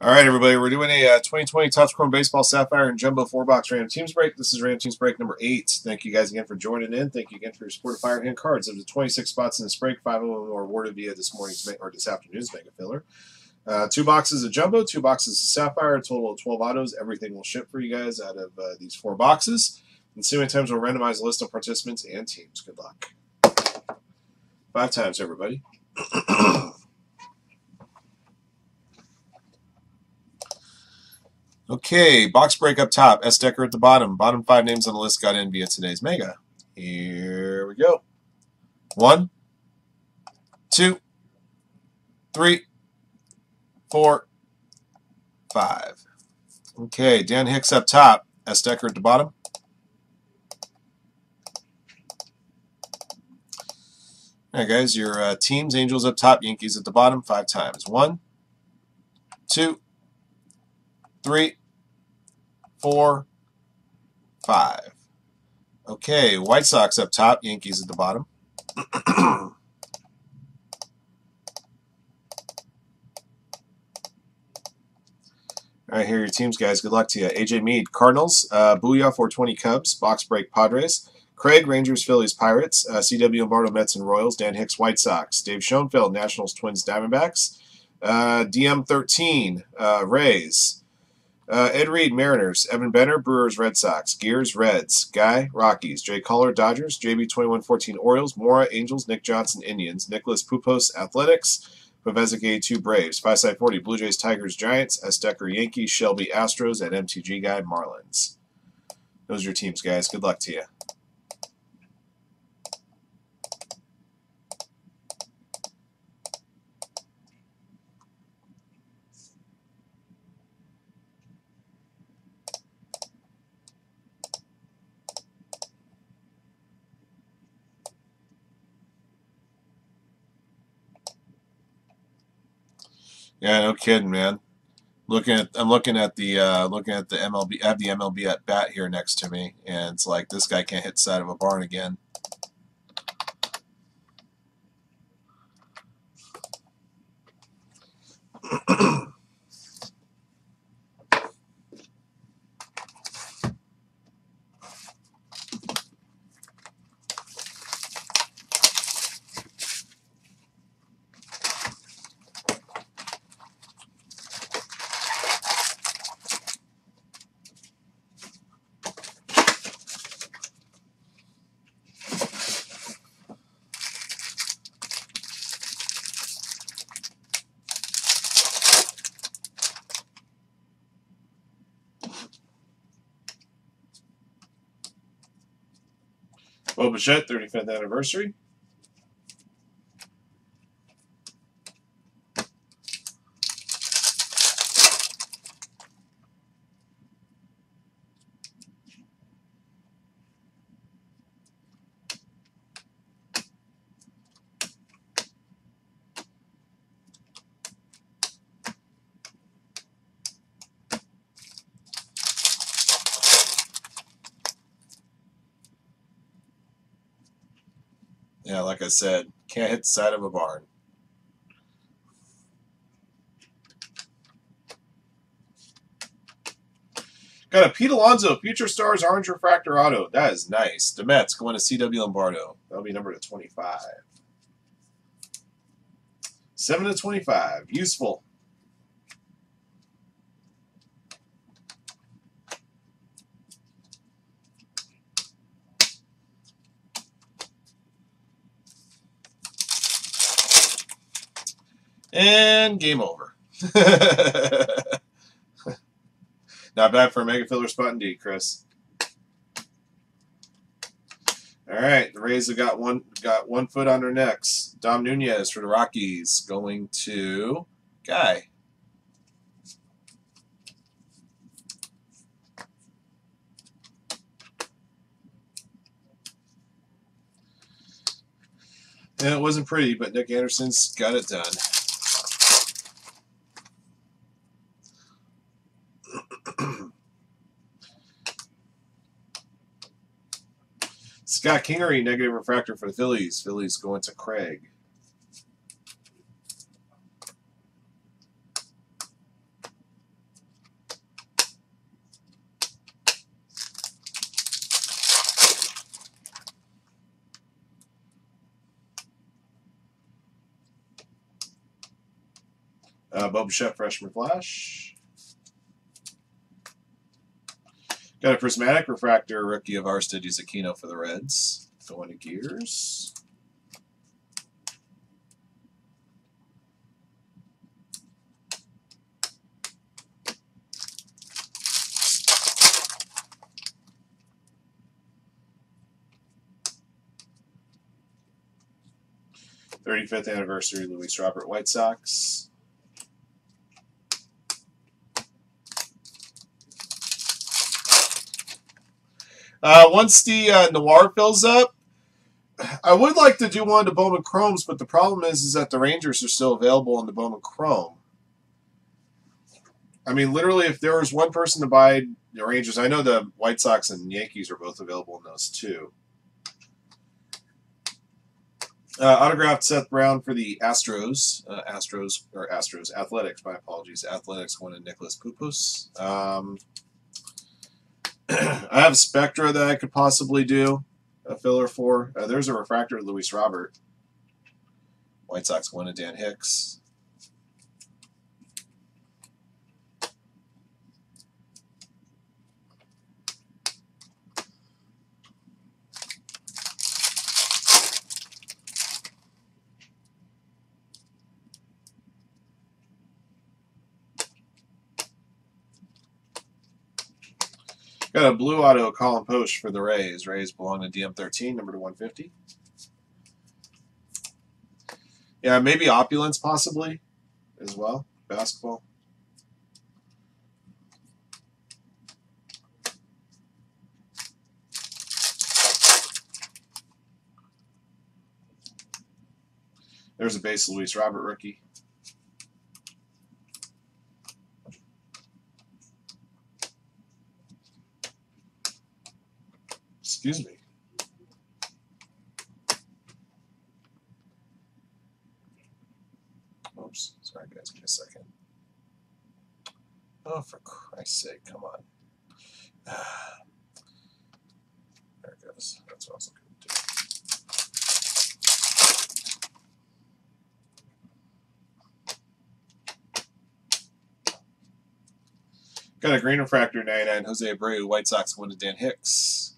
All right, everybody, we're doing a uh, 2020 Topps Chrome Baseball Sapphire and Jumbo 4-box Random Teams break. This is Random Teams break number 8. Thank you guys again for joining in. Thank you again for your support of Fire Firehand Cards. There was 26 spots in this break. Five of them were awarded via this morning's or this afternoon's Mega Filler. Uh, two boxes of Jumbo, two boxes of Sapphire, a total of 12 autos. Everything will ship for you guys out of uh, these four boxes. And many times we'll randomize a list of participants and teams. Good luck. Five times, everybody. Okay, box break up top. S. Decker at the bottom. Bottom five names on the list got in via today's mega. Here we go. One, two, three, four, five. Okay, Dan Hicks up top. S. Decker at the bottom. All right, guys, your uh, teams, Angels up top, Yankees at the bottom, five times. One, two, three, four, five. Okay, White Sox up top, Yankees at the bottom. All right, here are your teams, guys. Good luck to you. AJ Mead, Cardinals. Uh, Booyah 420 Cubs. Box break Padres. Craig, Rangers, Phillies, Pirates. Uh, CW Lombardo, Mets and Royals. Dan Hicks, White Sox. Dave Schoenfeld, Nationals, Twins, Diamondbacks. Uh, DM13, uh, Rays. Uh, Ed Reed, Mariners. Evan Benner, Brewers, Red Sox. Gears, Reds. Guy, Rockies. Jay Collar, Dodgers. JB2114, Orioles. Mora, Angels. Nick Johnson, Indians. Nicholas Pupos, Athletics. Pavezek 2 Braves. Five side 40, Blue Jays, Tigers, Giants. S. Decker, Yankees. Shelby, Astros. And MTG Guy, Marlins. Those are your teams, guys. Good luck to you. Yeah, no kidding, man. Looking at, I'm looking at the, uh, looking at the MLB. I have the MLB at bat here next to me, and it's like this guy can't hit side of a barn again. Bo Bichette, 35th anniversary. Yeah, like I said, can't hit the side of a barn. Got a Pete Alonso Future Stars Orange Refractor Auto. That is nice. The Mets going to CW Lombardo. That'll be number to 25. 7 to 25. Useful. And game over. Not bad for a mega filler spot indeed, Chris. All right, the Rays have got one got one foot on their necks. Dom Nunez for the Rockies going to Guy. And it wasn't pretty, but Nick Anderson's got it done. Scott Kingery, negative refractor for the Phillies. Phillies going to Craig. Uh, Bo Bichette, freshman flash. Got a Prismatic Refractor, rookie of Aristides Aquino for the Reds. Going to Gears. Thirty-fifth anniversary, Luis Robert White Sox. Uh, once the uh, Noir fills up, I would like to do one to Bowman Chromes, but the problem is, is that the Rangers are still available on the Bowman Chrome. I mean, literally, if there was one person to buy the Rangers, I know the White Sox and Yankees are both available in those too. Uh, autographed Seth Brown for the Astros, uh, Astros or Astros Athletics. My apologies, Athletics one to Nicholas Pupus. Um, I have Spectra that I could possibly do a filler for. Uh, there's a refractor, Luis Robert. White Sox win to Dan Hicks. Got a blue auto Colin Poche for the Rays. Rays belong to DM13, number to 150. Yeah, maybe Opulence possibly as well. Basketball. There's a base Luis Robert rookie. Excuse me. Oops. Sorry, guys. Give me a second. Oh, for Christ's sake, come on. There it goes. That's what I was looking to do. Got a green refractor 99. Jose Abreu, White Sox win to Dan Hicks.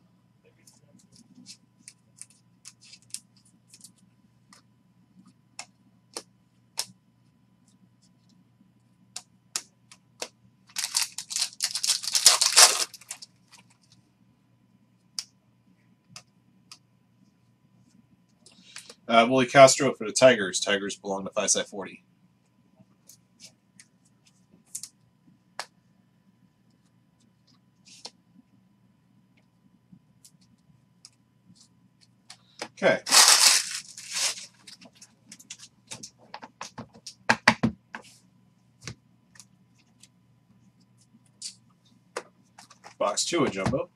Uh, Willi Castro for the Tigers. Tigers belong to 5 40. Okay. Box two, a jumbo.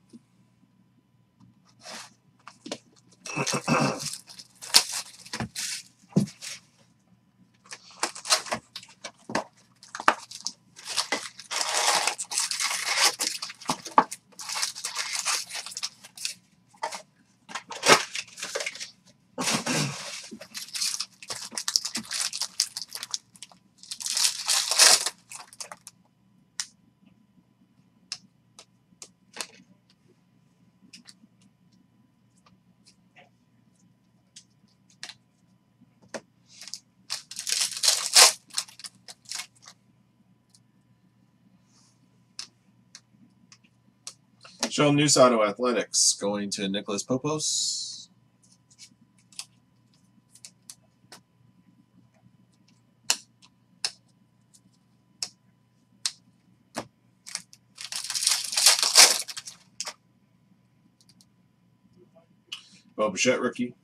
Sheldon Neuse Auto Athletics going to Nicholas Popos. Bo Bichette rookie.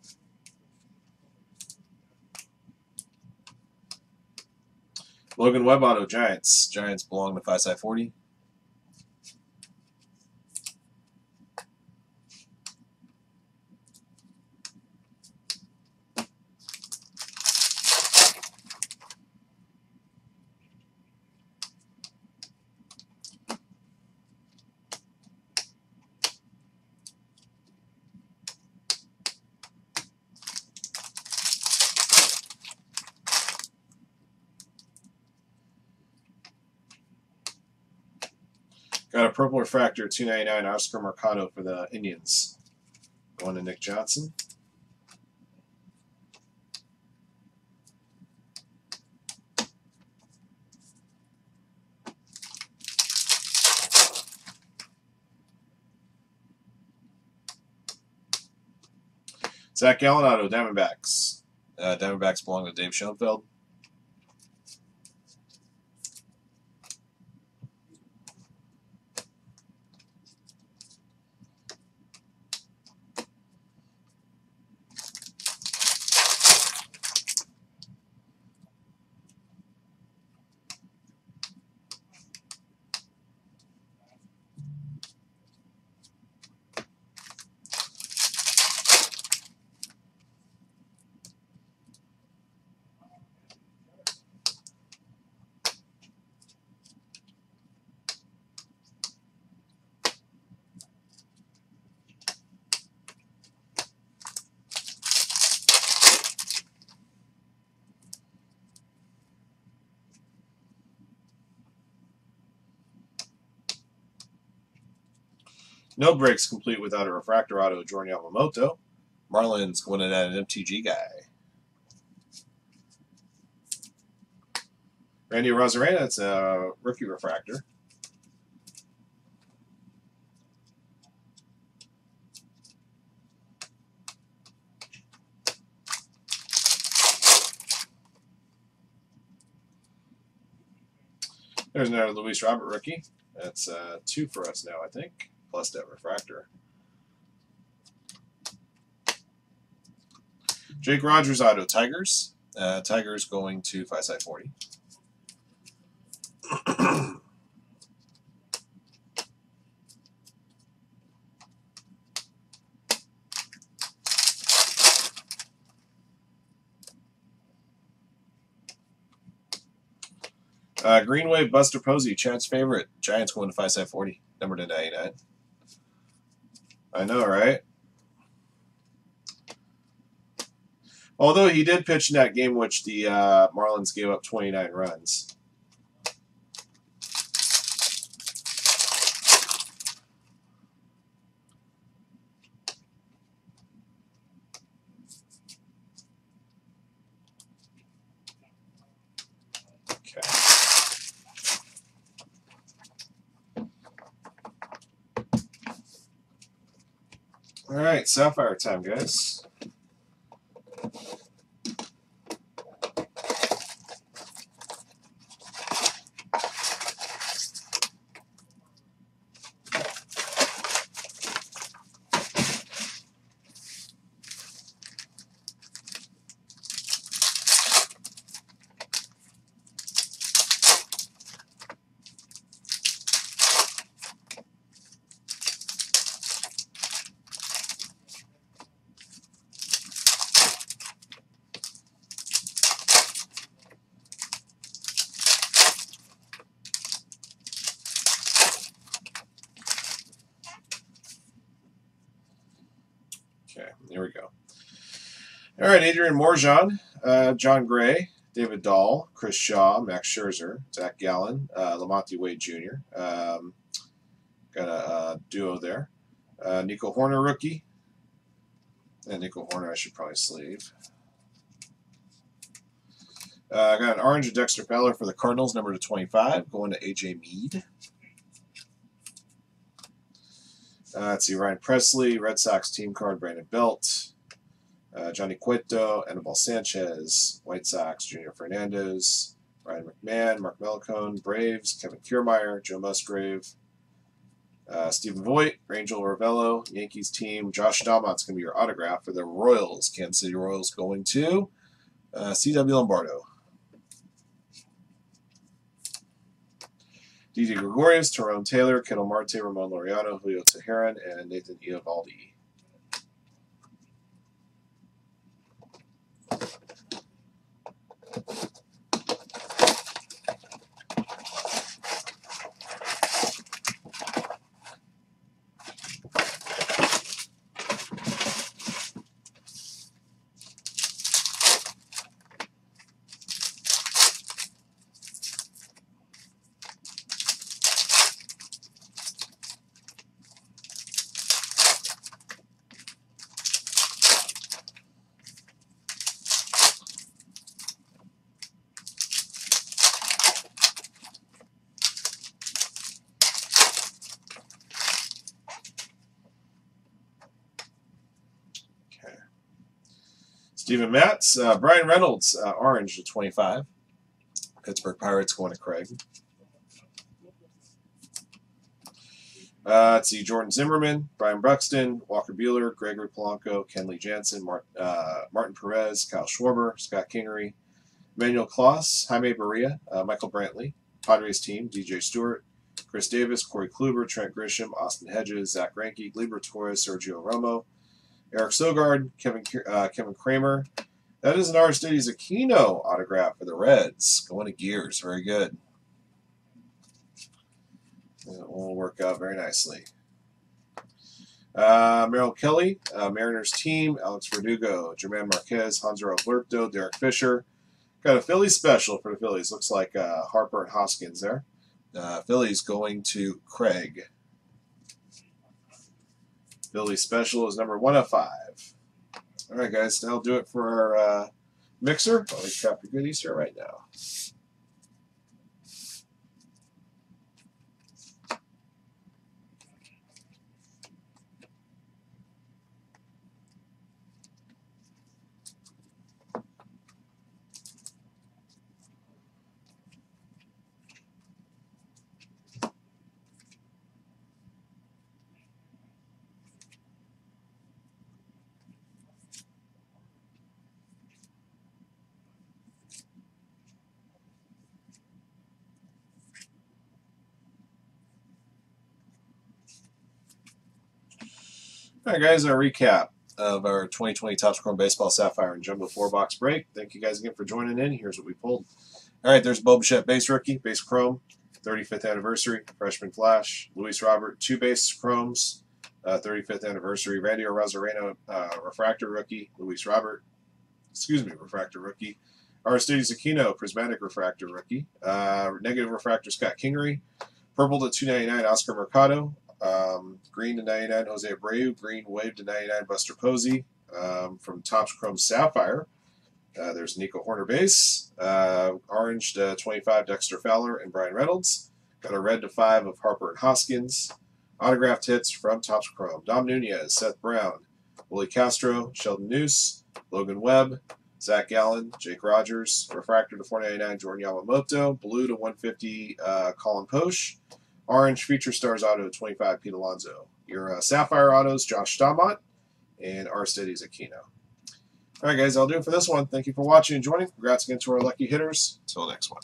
Logan Webb Auto Giants. Giants belong to 5 side 40. Purple refractor, two ninety nine Oscar Mercado for the Indians. Going to Nick Johnson. Zach Gallen auto, Diamondbacks. Uh, Diamondbacks belong to Dave Schoenfeld. No breaks complete without a refractor auto, Jordan Yamamoto. Marlins going in at an MTG guy. Randy Arozarena, it's a rookie refractor. There's another Luis Robert rookie. That's uh, two for us now, I think plus that refractor. Jake Rogers auto Tigers. Uh, Tigers going to five side 40. Uh, Green Wave Buster Posey, Chad's favorite. Giants going to five side 40, number to 99. I know, right? Although he did pitch in that game, which the uh, Marlins gave up 29 runs. All right, Sapphire time, guys. Okay, here we go. All right, Adrian Morejon, uh, Jon Gray, David Dahl, Chris Shaw, Max Scherzer, Zach Gallen, uh, Lamonte Wade Jr. Um, got a, duo there. Uh, Nico Hoerner, rookie. And Nico Hoerner, I should probably sleeve. Uh, I got an orange Dexter Fowler for the Cardinals, number to 25, going to AJ Mead. Uh, let's see, Ryan Presley, Red Sox team card, Brandon Belt, uh, Johnny Cueto, Anibal Sanchez, White Sox, Junior Fernandez, Ryan McMahon, Mark Melancon, Braves, Kevin Kiermaier, Joe Musgrove, uh, Stephen Vogt, Rangel Ravelo, Yankees team, Josh Staumont's going to be your autograph for the Royals, Kansas City Royals going to uh, C.W. Lombardo. Didi Gregorius, Tyrone Taylor, Ketel Marte, Ramon Laureano, Julio Teheran, and Nathan Eovaldi. Steven Matz, uh, Bryan Reynolds, uh, orange to 25. Pittsburgh Pirates going to Craig. Uh, let's see, Jordan Zimmermann, Brian Bruxton, Walker Buehler, Gregory Polanco, Kenley Jansen, uh, Martin Perez, Kyle Schwarber, Scott Kingery, Emmanuel Clase, Jaime Barria, uh, Michael Brantley, Padres team, DJ Stewart, Chris Davis, Corey Kluber, Trent Grisham, Austin Hedges, Zack Greinke, Gleyber Torres, Sergio Romo, Eric Sogard, Kevin uh, Kevin Kramer. That is an Aristides Aquino autograph for the Reds. Going to Gears. Very good. It will work out very nicely. Uh, Merrill Kelly, uh, Mariners team, Alex Verdugo, German Marquez, Hanser Alberto, Derek Fisher. Got a Philly special for the Phillies. Looks like uh, Harper and Hoskins there. Uh, Phillies going to Craig. Philly special is number one of five. All right, guys, that'll do it for our uh, mixer. I'll recap your goodies here right now. All right, guys, our recap of our 2020 Topps Chrome Baseball Sapphire and Jumbo 4 box break. Thank you guys again for joining in. Here's what we pulled. All right, there's Bo Bichette base rookie, base chrome, 35th anniversary, freshman flash. Luis Robert, two base chromes, uh, 35th anniversary. Randy Arozarena, uh, refractor rookie, Luis Robert, excuse me, refractor rookie. Aristides Aquino, prismatic refractor rookie. Uh, negative refractor, Scott Kingery. Purple to 299, Oscar Mercado. Um, green to 99, Jose Abreu. Green wave to 99, Buster Posey. Um, from Topps Chrome Sapphire, uh, there's Nico Hoerner base. Uh, orange to 25, Dexter Fowler and Bryan Reynolds. Got a red to 5 of Harper and Hoskins. Autographed hits from Topps Chrome. Dom Nunez, Seth Brown, Willi Castro, Sheldon Neuse, Logan Webb, Zach Gallen, Jake Rogers, Refractor to 499, Jordan Yamamoto, Blue to 150, uh, Colin Poche, Orange Future Stars Auto 25 Pete Alonso. Your uh, Sapphire Autos Josh Staumont and Aristides Aquino. All right, guys, I'll do it for this one. Thank you for watching and joining. Congrats again to our lucky hitters. Until next one.